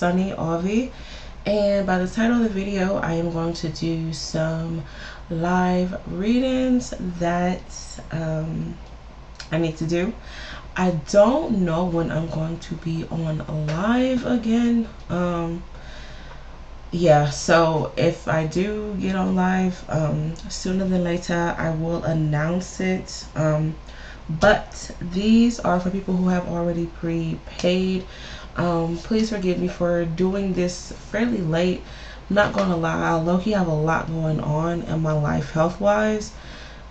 Sunny Avi and by the title of the video I am going to do some live readings that um, I need to do. I don't know when I'm going to be on live again. Um, yeah, so if I do get on live um, sooner than later, I will announce it. Um, but these are for people who have already prepaid. Um, please forgive me for doing this fairly late. I'm not gonna lie, I low-key have a lot going on in my life health-wise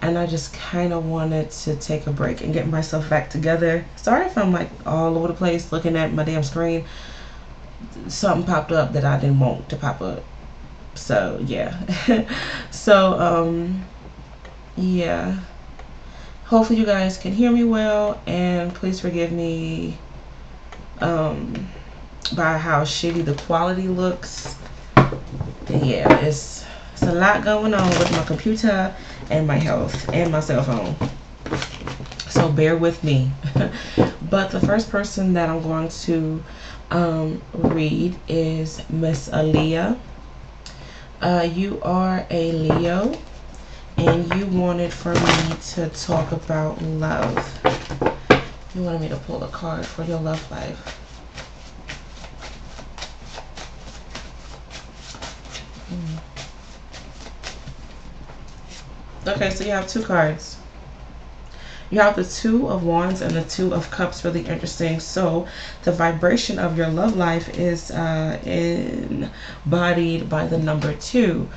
and I just kind of wanted to take a break and get myself back together. Sorry if I'm like all over the place looking at my damn screen. Something popped up that I didn't want to pop up. So yeah. so um yeah. Hopefully you guys can hear me well and please forgive me um by how shitty the quality looks. Yeah, it's it's a lot going on with my computer and my health and my cell phone. So bear with me. but the first person that I'm going to um, read is Miss Aaliyah. Uh, you are a Leo and you wanted for me to talk about love. You wanted me to pull a card for your love life. Okay, so you have two cards. You have the Two of Wands and the Two of Cups, really interesting. So the vibration of your love life is uh, embodied by the number two,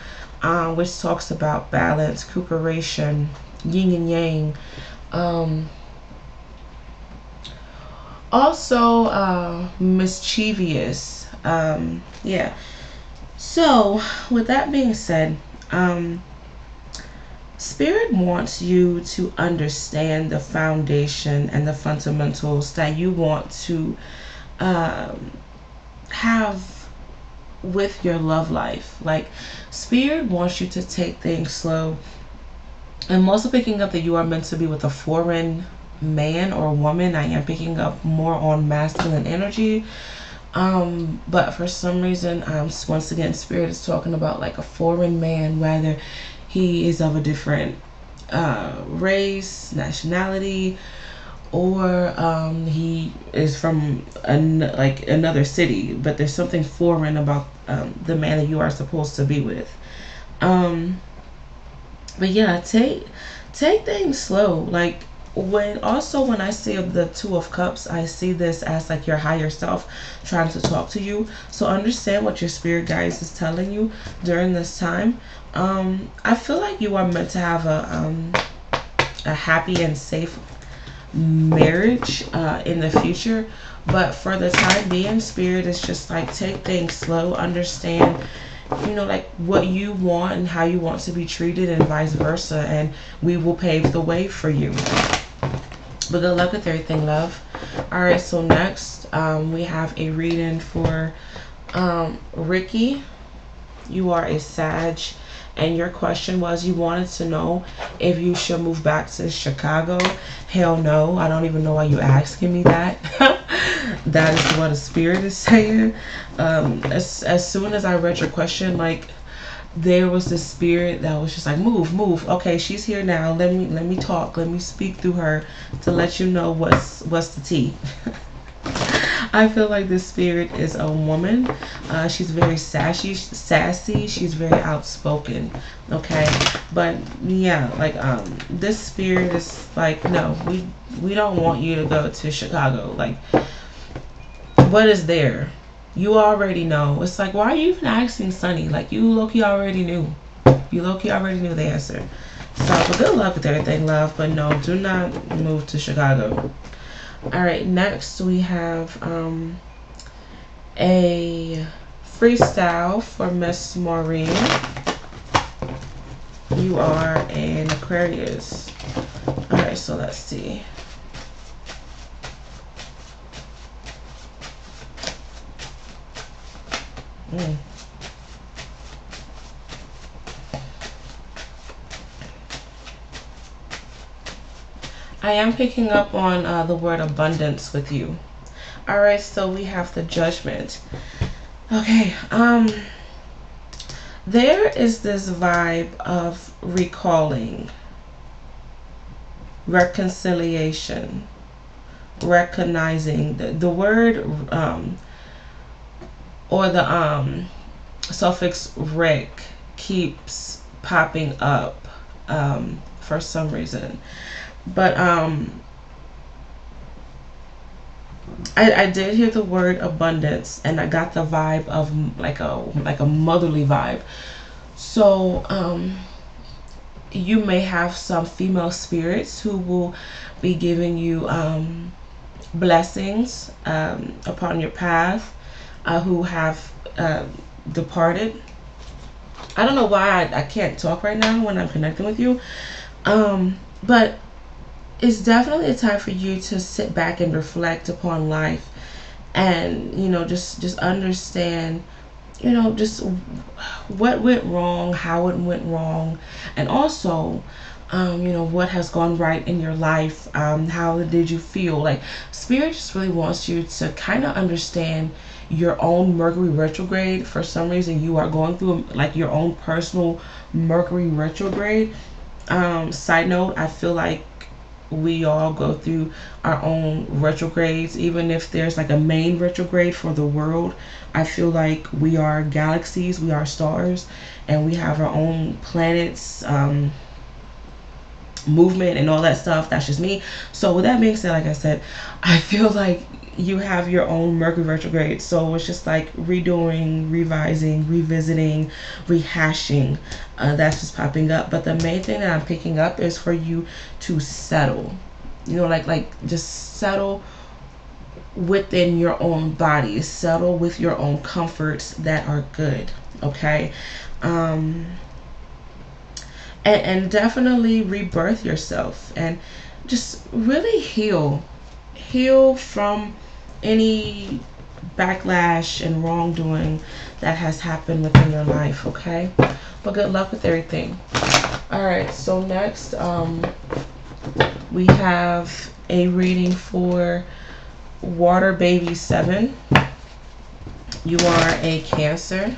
uh, which talks about balance, cooperation, yin and yang. Um, also uh, mischievous. Um, yeah. So with that being said, um, Spirit wants you to understand the foundation and the fundamentals that you want to um, have with your love life. Like, Spirit wants you to take things slow. I'm also picking up that you are meant to be with a foreign man or woman. I am picking up more on masculine energy. Um, but for some reason, once again, Spirit is talking about like a foreign man, whether he is of a different uh, race, nationality, or um, he is from an, like another city, but there's something foreign about um, the man that you are supposed to be with. Um, but yeah, take take things slow. Like when also when I see the two of cups, I see this as like your higher self trying to talk to you. So understand what your spirit guides is telling you during this time. Um, I feel like you are meant to have a um, a happy and safe marriage uh, in the future. But for the time being, spirit is just like take things slow, understand you know like what you want and how you want to be treated and vice versa and we will pave the way for you. But good luck with everything love. All right so next um, we have a reading for um, ricky. You are a sag and your question was you wanted to know if you should move back to Chicago. Hell no. I don't even know why you asking me that. that is what a spirit is saying. Um, as, as soon as I read your question, like there was this spirit that was just like move move okay she's here now let me let me talk let me speak through her to let you know what's what's the tea I feel like this spirit is a woman. Uh, she's very sassy, sassy. She's very outspoken. Okay, but yeah, like um, this spirit is like, no, we we don't want you to go to Chicago. Like, what is there? You already know. It's like, why are you even asking Sunny? Like, you low-key already knew. You low-key already knew the answer. So, but good luck with everything, love. But no, do not move to Chicago. All right, next we have um, a freestyle for Miss Maureen. You are an Aquarius. All right, so let's see. Mm. I am picking up on uh, the word abundance with you. All right, so we have the judgment. Okay, um, there is this vibe of recalling, reconciliation, recognizing the, the word um, or the um, suffix rec keeps popping up um, for some reason. But um, I, I did hear the word abundance and I got the vibe of like a like a motherly vibe. So um, you may have some female spirits who will be giving you um, blessings um, upon your path uh, who have uh, departed. I don't know why I, I can't talk right now when I'm connecting with you. Um, but it's definitely a time for you to sit back and reflect upon life and you know just just understand you know just what went wrong how it went wrong and also um, you know what has gone right in your life um, how did you feel? Like spirit just really wants you to kind of understand your own mercury retrograde. For some reason you are going through like your own personal mercury retrograde. Um, side note i feel like we all go through our own retrogrades. Even if there's like a main retrograde for the world i feel like we are galaxies we are stars and we have our own planets um, movement and all that stuff. That's just me. So with that being said like i said i feel like you have your own Mercury retrograde. So it's just like redoing, revising, revisiting, rehashing. Uh, that's just popping up. But the main thing that I'm picking up is for you to settle. You know, like like just settle within your own body. Settle with your own comforts that are good. Okay. Um, and, and definitely rebirth yourself and just really heal heal from any backlash and wrongdoing that has happened within your life, okay? But good luck with everything. All right, so next um, we have a reading for Water Baby 7. You are a Cancer.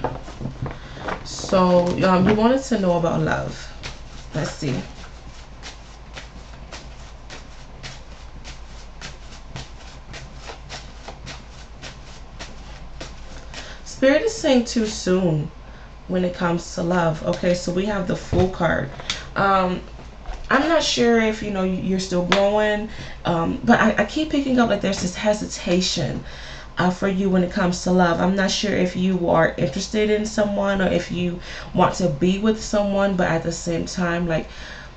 So um, you wanted to know about love. Let's see. Spirit is saying too soon when it comes to love. Okay, so we have the fool card. Um, I'm not sure if you know you're still growing, um, but I, I, keep picking up like there's this hesitation uh, for you when it comes to love. I'm not sure if you are interested in someone or if you want to be with someone, but at the same time, like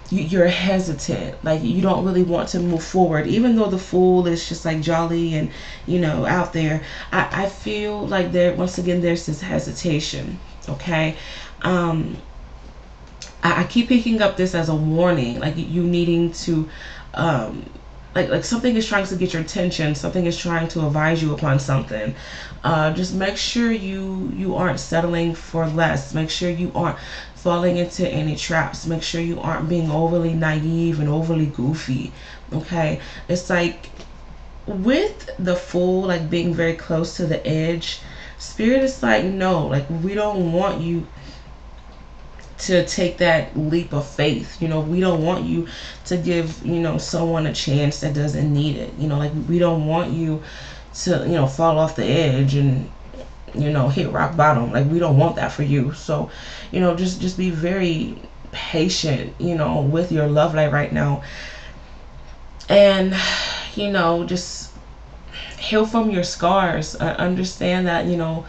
you're hesitant. Like you don't really want to move forward. Even though the fool is just like jolly and you know out there i, I feel like there once again there's this hesitation okay? Um I, I keep picking up this as a warning. Like you needing to um like like something is trying to get your attention. Something is trying to advise you upon something. Uh, just make sure you you aren't settling for less. Make sure you aren't falling into any traps. Make sure you aren't being overly naive and overly goofy okay? It's like with the fool like being very close to the edge spirit is like no like we don't want you to take that leap of faith. You know, we don't want you to give, you know, someone a chance that doesn't need it. You know, like we don't want you to, you know, fall off the edge and you know, hit rock bottom. Like we don't want that for you. So, you know, just just be very patient, you know, with your love life right now. And you know, just heal from your scars. Uh, understand that, you know,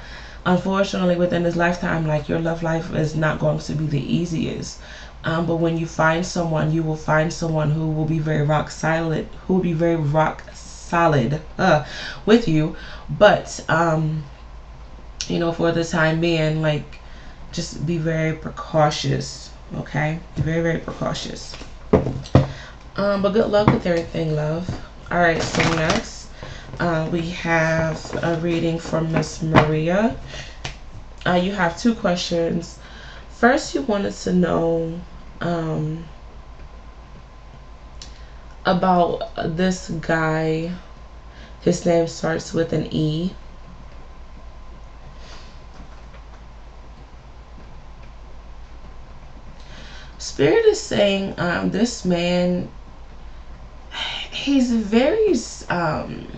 unfortunately within this lifetime like your love life is not going to be the easiest. Um, but when you find someone you will find someone who will be very rock solid who will be very rock solid uh, with you. But um, you know for the time being like just be very precautious okay? Very very precautious. Um, but good luck with everything love. All right so next uh, we have a reading from Miss Maria. Uh, you have two questions. First, you wanted to know um, about this guy. His name starts with an E. Spirit is saying um, this man, he's very. Um,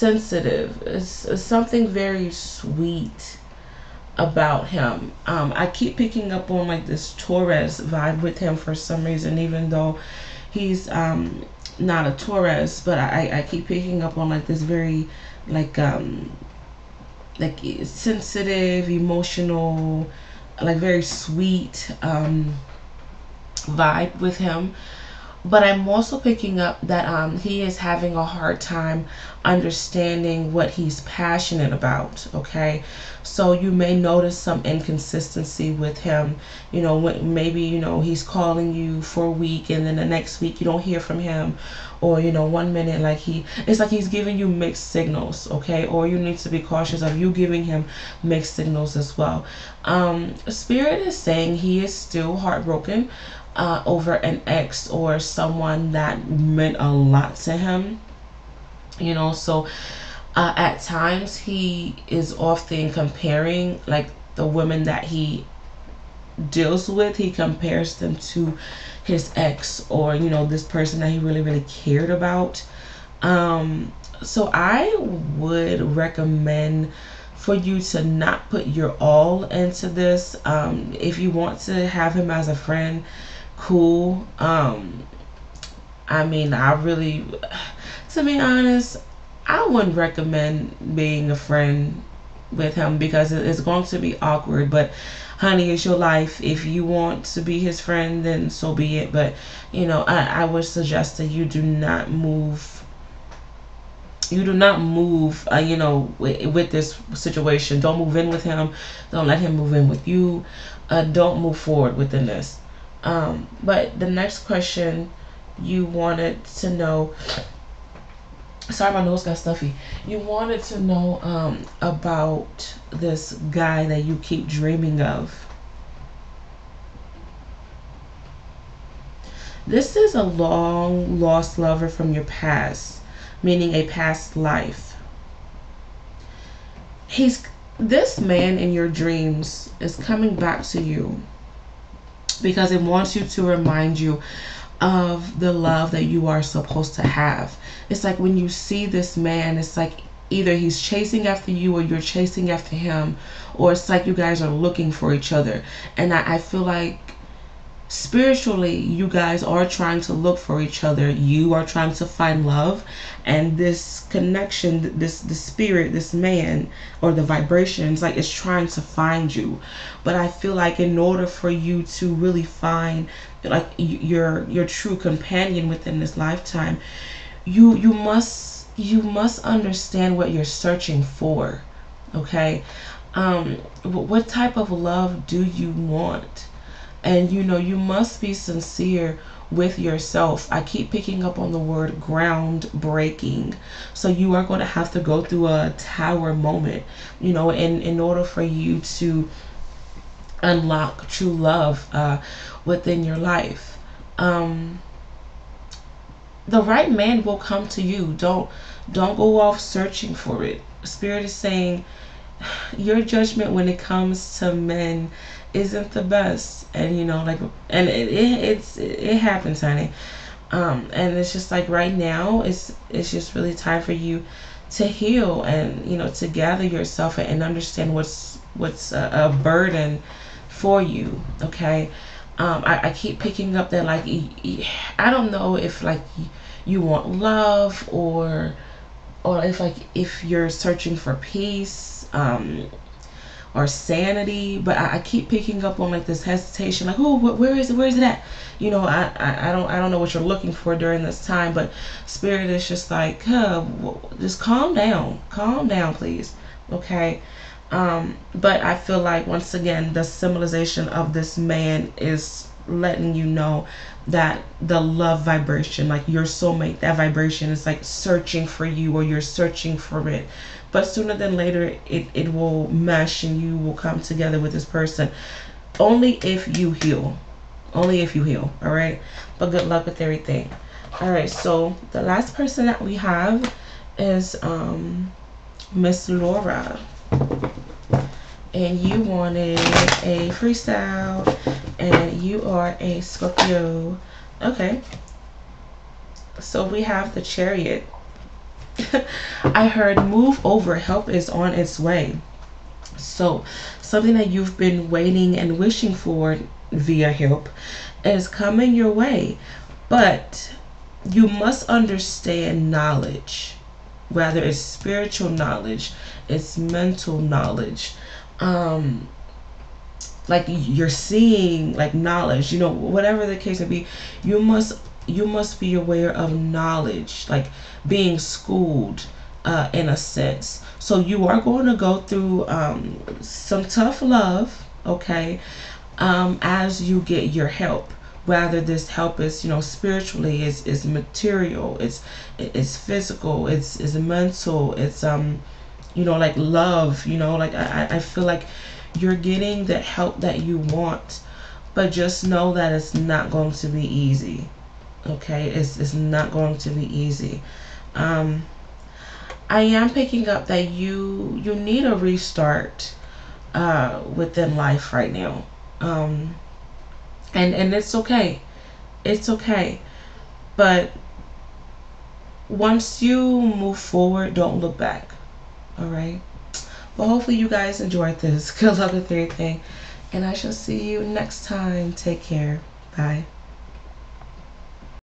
sensitive. It's, it's, something very sweet about him. Um, I keep picking up on like this Taurus vibe with him for some reason, even though he's um, not a Taurus, but I, I keep picking up on like this very like um like sensitive, emotional, like very sweet um vibe with him but I'm also picking up that um, he is having a hard time understanding what he's passionate about. Okay, so you may notice some inconsistency with him. You know, maybe you know he's calling you for a week, and then the next week you don't hear from him, or you know, one minute like he, it's like he's giving you mixed signals. Okay, or you need to be cautious of you giving him mixed signals as well. Um, Spirit is saying he is still heartbroken uh, over an ex or someone that meant a lot to him. You know, so uh, at times he is often comparing like the women that he deals with, he compares them to his ex or, you know, this person that he really, really cared about. Um, so I would recommend for you to not put your all into this. Um, if you want to have him as a friend, cool. Um, I mean, I really, to be honest, I wouldn't recommend being a friend with him because it's going to be awkward. But honey, it's your life. If you want to be his friend, then so be it. But you know, I, I would suggest that you do not move. You do not move, uh, you know, with, with, this situation. Don't move in with him. Don't let him move in with you. Uh, don't move forward within this. Um, but the next question you wanted to know sorry my nose got stuffy. You wanted to know um, about this guy that you keep dreaming of. This is a long lost lover from your past meaning a past life. He's this man in your dreams is coming back to you because it wants you to remind you of the love that you are supposed to have. It's like when you see this man, it's like either he's chasing after you or you're chasing after him, or it's like you guys are looking for each other. And I, I feel like spiritually you guys are trying to look for each other. You are trying to find love. And this connection this the spirit this man or the vibrations like is trying to find you. But i feel like in order for you to really find like your your true companion within this lifetime you you must you must understand what you're searching for okay? Um what type of love do you want and you know, you must be sincere with yourself. I keep picking up on the word groundbreaking. So you are going to have to go through a tower moment, you know, in, in order for you to unlock true love uh, within your life. Um, the right man will come to you. Don't don't go off searching for it. Spirit is saying your judgment when it comes to men isn't the best. And you know like and it, it it's it happens honey. Um and it's just like right now it's it's just really time for you to heal and you know to gather yourself and understand what's what's a, a burden for you okay? Um I, I keep picking up that like i don't know if like you want love or or if like if you're searching for peace um or sanity but I, I, keep picking up on like this hesitation like oh where is it where is it at? You know I, I, I don't I don't know what you're looking for during this time but spirit is just like huh, just calm down calm down please. Okay? Um but I feel like once again the symbolization of this man is letting you know that the love vibration like your soulmate that vibration is like searching for you or you're searching for it but sooner than later it, it will mesh and you will come together with this person only if you heal only if you heal all right but good luck with everything all right so the last person that we have is um miss laura and you wanted a freestyle and you are a Scorpio. Okay. So we have the chariot. I heard move over, help is on its way. So something that you've been waiting and wishing for via help is coming your way. But you must understand knowledge, whether it's spiritual knowledge, it's mental knowledge. Um, like you're seeing like knowledge you know whatever the case may be you must you must be aware of knowledge like being schooled uh, in a sense. So you are going to go through um, some tough love okay um, as you get your help. Whether this help is you know spiritually is is material it's it's physical it's is mental it's um you know like love you know like I, I feel like you're getting the help that you want. But just know that it's not going to be easy okay? It's, it's not going to be easy. Um i am picking up that you you need a restart uh within life right now. Um and and it's okay. It's okay. But once you move forward don't look back all right but hopefully you guys enjoyed this good luck with everything and i shall see you next time. Take care. Bye